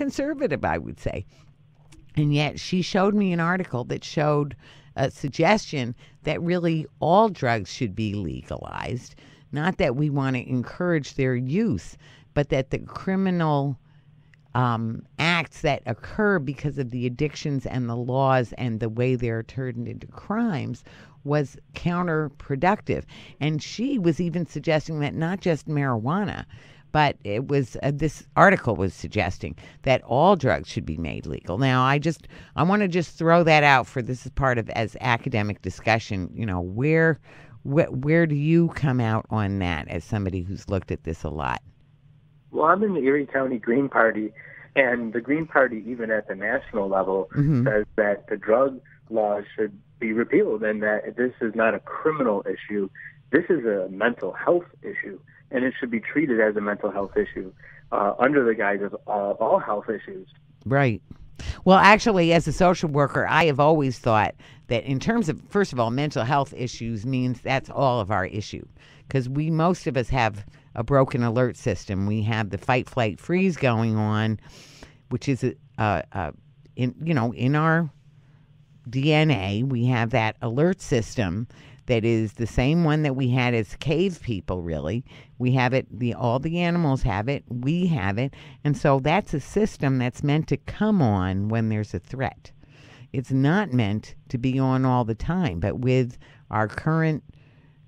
conservative, I would say. And yet she showed me an article that showed a suggestion that really all drugs should be legalized. Not that we want to encourage their use, but that the criminal um, acts that occur because of the addictions and the laws and the way they're turned into crimes was counterproductive. And she was even suggesting that not just marijuana, but it was uh, this article was suggesting that all drugs should be made legal. Now, I just I want to just throw that out for this is part of as academic discussion. You know, where wh- where do you come out on that as somebody who's looked at this a lot? Well, I'm in the Erie County Green Party, and the Green Party, even at the national level, Mhm. says that the drug laws should be repealed and that this is not a criminal issue. This is a mental health issue, and it should be treated as a mental health issue uh, under the guise of all, all health issues. Right. Well, actually, as a social worker, I have always thought that in terms of, first of all, mental health issues means that's all of our issue. Because we, most of us have a broken alert system. We have the fight, flight, freeze going on, which is, a, a, a, in, you know, in our DNA, we have that alert system that is the same one that we had as cave people really. We have it the all the animals have it we have it. And so that's a system that's meant to come on when there's a threat. It's not meant to be on all the time but with our current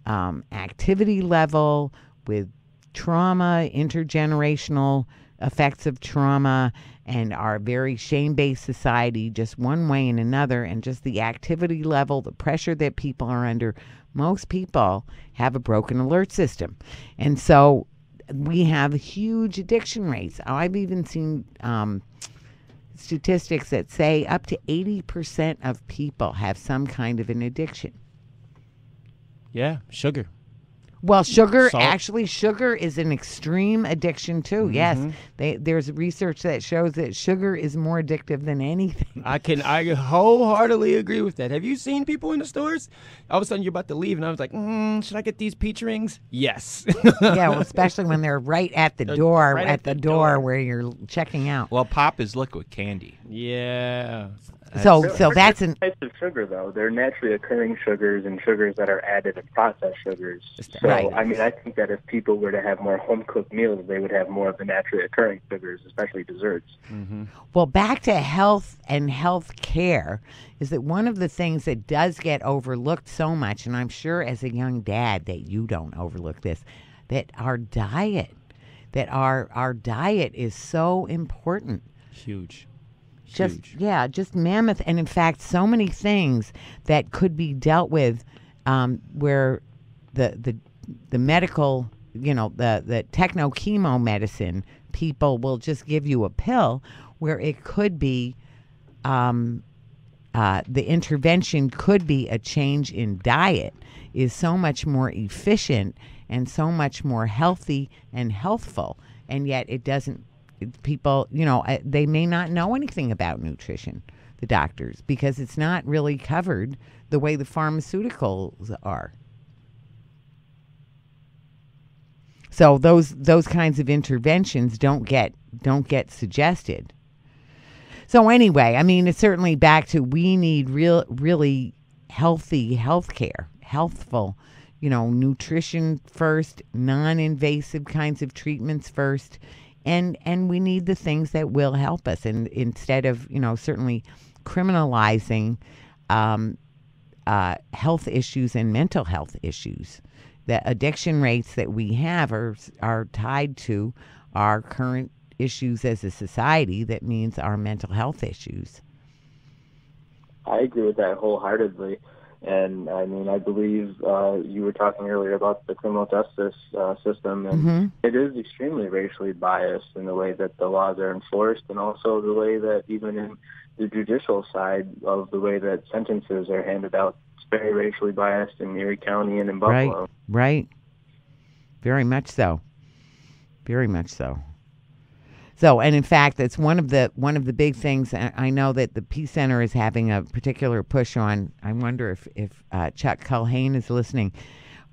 um, activity level with trauma intergenerational effects of trauma and our very shame based society, just one way and another, and just the activity level, the pressure that people are under, most people have a broken alert system. And so we have huge addiction rates. I've even seen um, statistics that say up to 80% of people have some kind of an addiction. Yeah, sugar. Well, sugar Salt. actually sugar is an extreme addiction too. Yes, Mm-hmm. they, there's research that shows that sugar is more addictive than anything. I can I wholeheartedly agree with that. Have you seen people in the stores? All of a sudden you're about to leave, and I was like, mm, should I get these peach rings? Yes. yeah, well, especially when they're right at the door, right at, at the, the door, door. where you're checking out. Well, pop is liquid candy. yeah. So, There so are that's an different types of sugar, though. They're naturally occurring sugars and sugars that are added and processed sugars. So, Right. I mean, I think that if people were to have more home cooked meals, they would have more of the naturally occurring sugars, especially desserts. Mm-hmm. Well, back to health and health care is that one of the things that does get overlooked so much, and I'm sure as a young dad that you don't overlook this, that our diet, that our our diet is so important. Huge. Just Huge. yeah, just mammoth, and in fact, so many things that could be dealt with, um, where the the the medical, you know, the the techno chemo medicine people will just give you a pill, where it could be, um, uh, the intervention could be a change in diet, is so much more efficient and so much more healthy and healthful, and yet it doesn't. People, you know, they may not know anything about nutrition, the doctors, because it's not really covered the way the pharmaceuticals are. So those those kinds of interventions don't get don't get suggested. So anyway, I mean, it's certainly back to we need real, really healthy health care, healthful, you know, nutrition first, non-invasive kinds of treatments first, and and we need the things that will help us. And instead of you know certainly criminalizing um, uh, health issues and mental health issues, the addiction rates that we have are are tied to our current issues as a society. That means our mental health issues. I agree with that wholeheartedly. And I mean, I believe uh, you were talking earlier about the criminal justice uh, system, and hmm it is extremely racially biased in the way that the laws are enforced, and also the way that even in the judicial side of the way that sentences are handed out, it's very racially biased in Erie County and in Buffalo. Right. Right. Very much so. Very much so. So, and in fact, it's one of the one of the big things. I know that the Peace Center is having a particular push on. I wonder if if uh, Chuck Culhane is listening.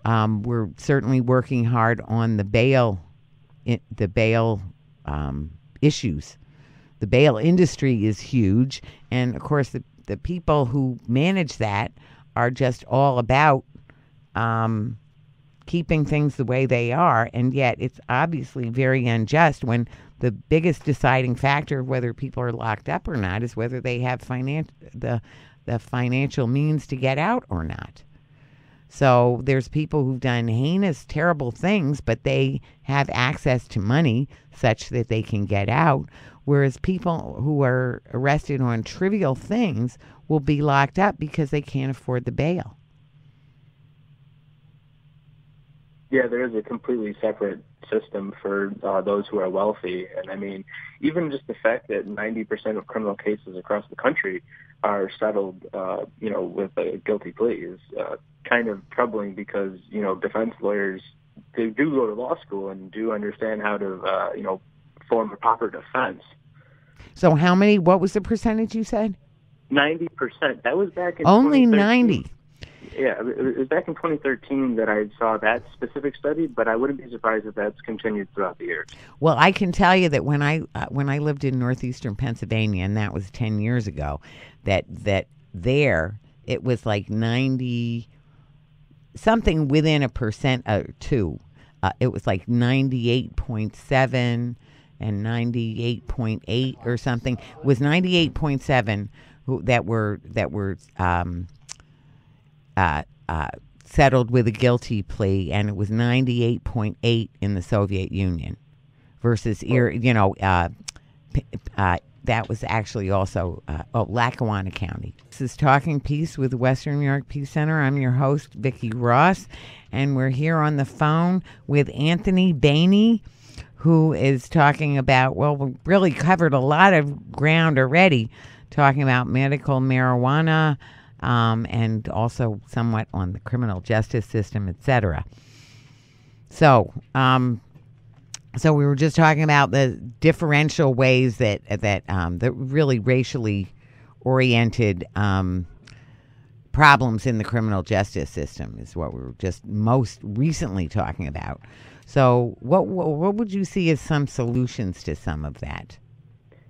Um, we're certainly working hard on the bail, the bail um, issues, the bail industry is huge, and of course the the people who manage that are just all about um, keeping things the way they are, and yet it's obviously very unjust when the biggest deciding factor of whether people are locked up or not is whether they have finan- the the financial means to get out or not. So there's people who've done heinous, terrible things, but they have access to money such that they can get out. Whereas people who are arrested on trivial things will be locked up because they can't afford the bail. Yeah, there is a completely separate system for uh, those who are wealthy. And I mean, even just the fact that 90% of criminal cases across the country are settled, uh, you know, with a guilty plea is uh, kind of troubling because, you know, defense lawyers, they do go to law school and do understand how to, uh, you know, form a proper defense. So how many? What was the percentage you said? 90%. That was back in Only 90. Yeah, it was back in 2013 that I saw that specific study, but I wouldn't be surprised if that's continued throughout the years. Well, I can tell you that when I uh, when I lived in northeastern Pennsylvania, and that was ten years ago, that that there it was like ninety something within a percent or two. Uh, it was like ninety eight point seven and ninety eight point eight or something. It was ninety eight point seven who that were that were um, uh, uh, settled with a guilty plea, and it was 98.8 in the Soviet Union versus, ir- you know, uh, uh, that was actually also uh, oh, Lackawanna County. This is Talking Peace with Western New York Peace Center. I'm your host, Vicki Ross, and we're here on the phone with Anthony Baney, who is talking about, well, we really covered a lot of ground already, talking about medical marijuana um, and also somewhat on the criminal justice system, etc. So, um, so we were just talking about the differential ways that that um, the really racially oriented um, problems in the criminal justice system is what we were just most recently talking about. So, what what, what would you see as some solutions to some of that?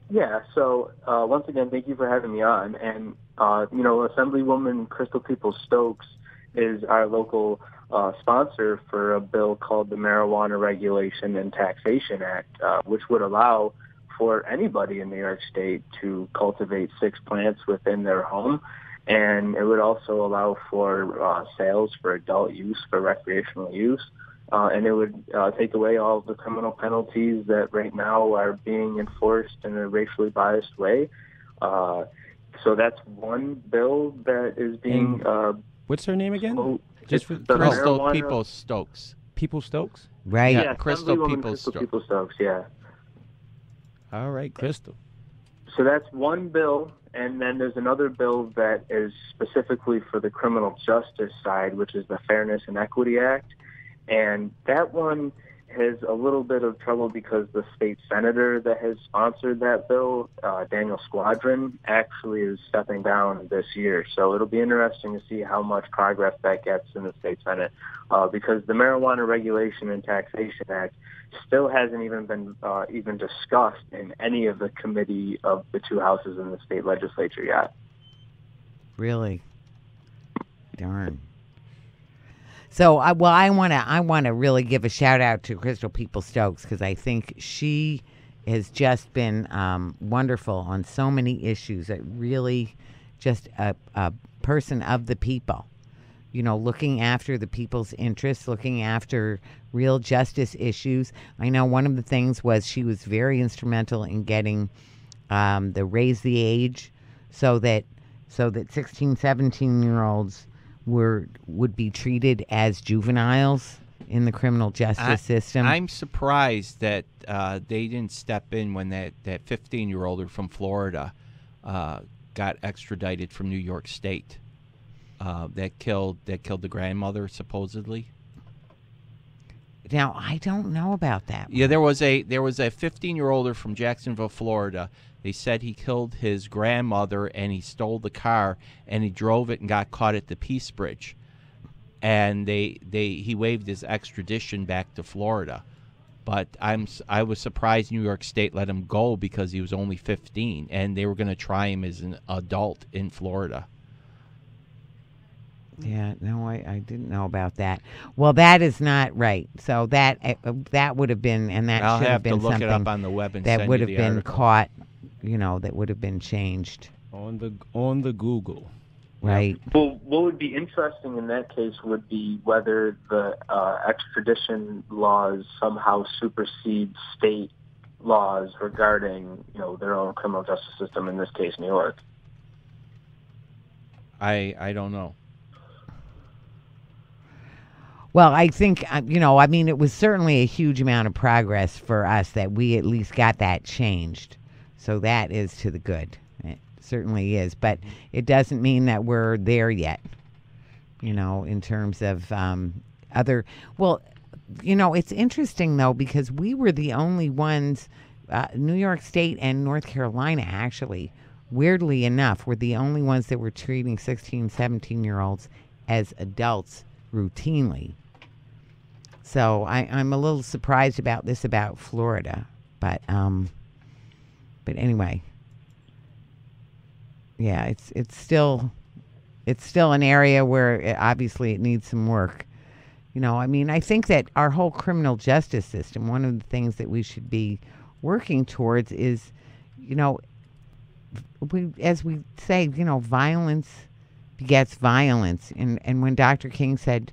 Yeah, so uh, once again, thank you for having me on. And, uh, you know, Assemblywoman Crystal Peoples Stokes is our local uh, sponsor for a bill called the Marijuana Regulation and Taxation Act, uh, which would allow for anybody in New York State to cultivate six plants within their home. And it would also allow for uh, sales for adult use, for recreational use. Uh, and it would uh, take away all the criminal penalties that right now are being enforced in a racially biased way. Uh, so that's one bill that is being. Uh, What's her name again? oh, Just for, Crystal marijuana- People Stokes. People Stokes. Right. Yeah, Yeah, Crystal People Peoples Crystal Stokes. Peoples Stokes, yeah. All right, Crystal. So that's one bill, and then there's another bill that is specifically for the criminal justice side, which is the Fairness and Equity Act. And that one has a little bit of trouble because the state senator that has sponsored that bill, uh, Daniel Squadron, actually is stepping down this year. So it'll be interesting to see how much progress that gets in the state senate, uh, because the Marijuana Regulation and Taxation Act still hasn't even been uh, even discussed in any of the committee of the two houses in the state legislature yet. Really? Darn. So, I well, I want to I want to really give a shout out to Crystal People Stokes because I think she has just been um, wonderful on so many issues. That really, just a, a person of the people. You know, looking after the people's interests, looking after real justice issues. I know one of the things was she was very instrumental in getting um, the raise the age so that so that 16 17 year olds were would be treated as juveniles in the criminal justice I- system I'm surprised that uh, they didn't step in when that that 15 year older from Florida uh, got extradited from New York State. Uh, that killed that killed the grandmother supposedly. now i don't know about that Yeah, there was a there was a 15 year older from Jacksonville, Florida. They said he killed his grandmother and he stole the car and he drove it and got caught at the Peace Bridge. And they they he waived his extradition back to Florida, But I'm I was surprised New York State let him go because he was only 15, and they were going to try him as an adult in Florida. Yeah, no, I, I didn't know about that. Well, that is not right. So that uh, that would have been, and that I'll should have been to look something it up on the web and that would have been article. caught. You know, that would have been changed, on the on the Google. right? Well, what would be interesting in that case would be whether the uh, extradition laws somehow supersede state laws regarding, you know, their own criminal justice system. In this case, New York. I I don't know. Well, I think uh, you know. I mean, it was certainly a huge amount of progress for us that we at least got that changed. So that is to the good. It certainly is, but it doesn't mean that we're there yet. You know, in terms of um, other. Well, you know, it's interesting though because we were the only ones. Uh, New York State and North Carolina actually, weirdly enough, were the only ones that were treating 16, 17 year olds as adults routinely. So I, I'm a little surprised about this about Florida, but um, but anyway, yeah, it's it's still it's still an area where it, obviously it needs some work. You know, I mean, I think that our whole criminal justice system, one of the things that we should be working towards is, you know, we as we say, you know, violence begets violence, and and when Dr. King said,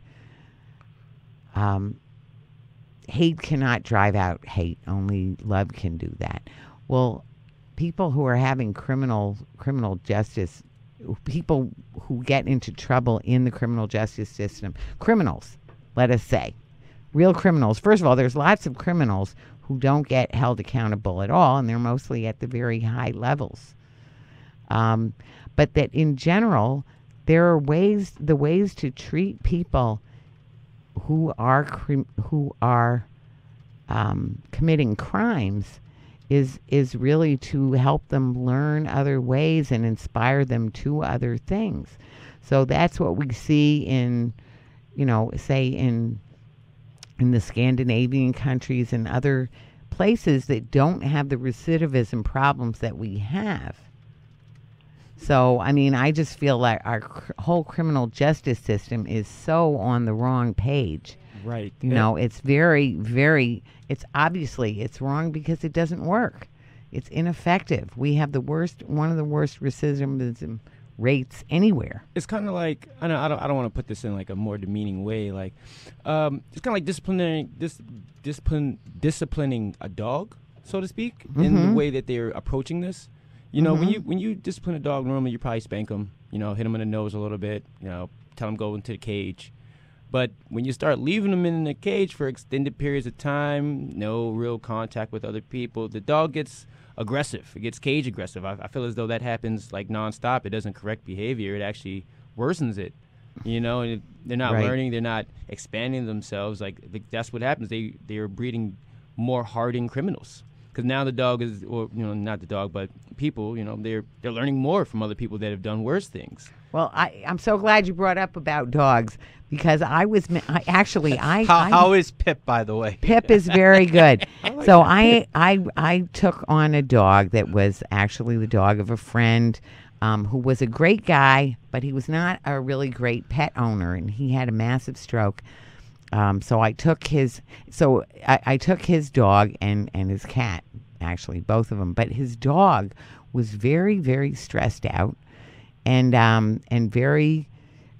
um, hate cannot drive out hate, only love can do that. Well, people who are having criminal criminal justice, people who get into trouble in the criminal justice system, criminals, let us say, real criminals. First of all, there's lots of criminals who don't get held accountable at all, and they're mostly at the very high levels. Um, but that in general, there are ways, the ways to treat people who are who are um, committing crimes is is really to help them learn other ways and inspire them to other things. So that's what we see in, you know, say in in the Scandinavian countries and other places that don't have the recidivism problems that we have. So, I mean, I just feel like our cr- whole criminal justice system is so on the wrong page. Right. You know, it's very, very, it's obviously, it's wrong because it doesn't work. It's ineffective. We have the worst, one of the worst recidivism rates anywhere. it's kind of like I don't I don't, I don't want to put this in like a more demeaning way. Like, um, it's kind of like disciplining dis, discipline disciplining a dog, so to speak, in the Mhm. way that they're approaching this. You know, when Mhm. you when you discipline a dog, normally you probably spank them. You know, hit them in the nose a little bit. You know, tell them go into the cage. But when you start leaving them in the cage for extended periods of time, no real contact with other people, the dog gets aggressive. It gets cage aggressive. I, I feel as though that happens like nonstop. It doesn't correct behavior. It actually worsens it. You know, and it- they're not Right. learning. They're not expanding themselves. Like, like that's what happens. They they are breeding more hardened criminals. Because now the dog is, or you know, not the dog, but people. You know, they're they're learning more from other people that have done worse things. Well, I, I'm so glad you brought up about dogs because I was I, actually I How, I, how is Pip, by the way? Pip is very good. so I, I I took on a dog that was actually the dog of a friend um, who was a great guy, but he was not a really great pet owner, and he had a massive stroke. Um, so I took his so I, I took his dog and and his cat actually both of them, but his dog was very very stressed out and um, and very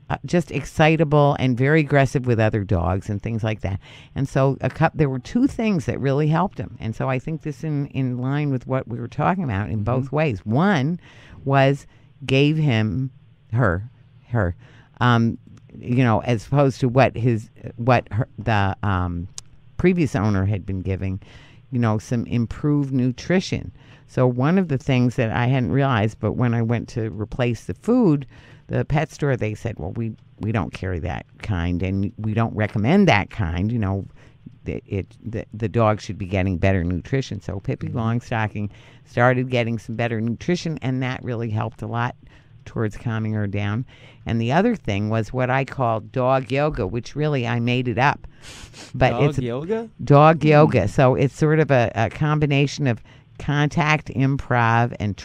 uh, just excitable and very aggressive with other dogs and things like that. And so a cup there were two things that really helped him. And so I think this in in line with what we were talking about in both ways. One was gave him her her um, you know as opposed to what his what her, the um, previous owner had been giving you know some improved nutrition. So one of the things that i hadn't realized but when i went to replace the food the pet store they said well we we don't carry that kind and we don't recommend that kind you know the, it the, the dog should be getting better nutrition. So pippi longstocking started getting some better nutrition and that really helped a lot towards calming her down. And the other thing was what I call dog yoga, which really I made it up. But Dog it's yoga. dog hmm. yoga. So it's sort of a, a combination of contact improv and